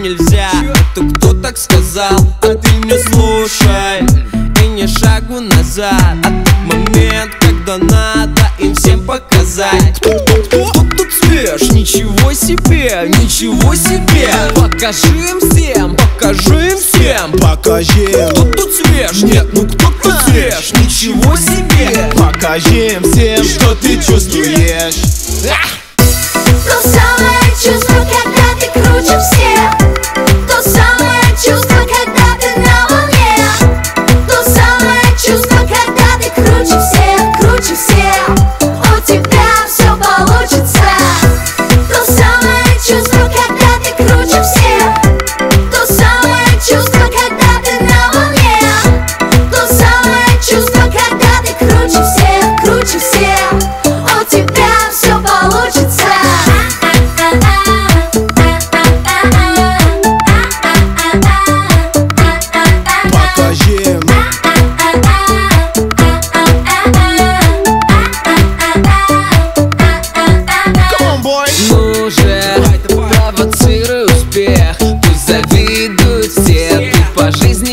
нельзя. Это кто так сказал, а ты не слушай И не шагу назад. А тот момент, когда надо им всем показать. Кто, кто, кто, кто тут свеж? Ничего себе, ничего себе. Покажи им всем, покажи им всем. Покажи Кто тут свеж? Нет, ну кто тут свеж? Ничего себе. Покажи им всем, что ты чувствуешь. Но самое чувство, когда ты круче всех.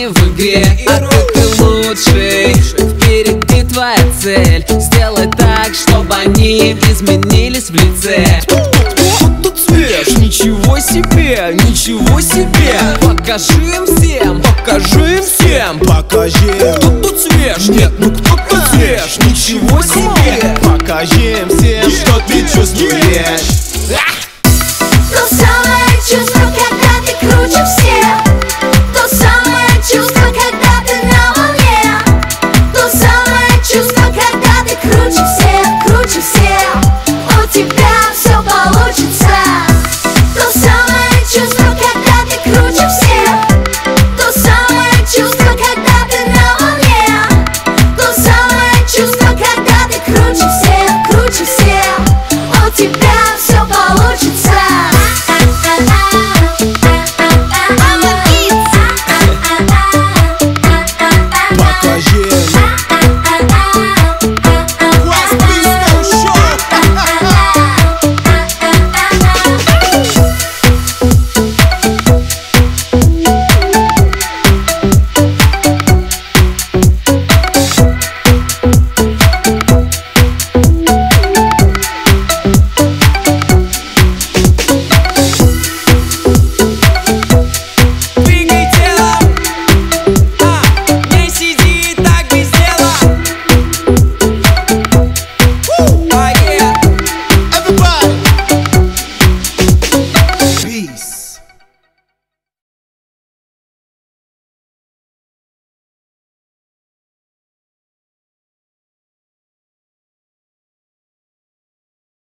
В игре. А ты, ты лучший Впереди твоя цель. Сделай так, чтобы они изменились в лице. Кто тут свеж? Ничего себе, ничего себе. Покажи им всем, покажи им всем. Покажи Кто тут свеж? Нет, ну кто тут свеж? Ничего себе. Покажи им всем, что ты чувствуешь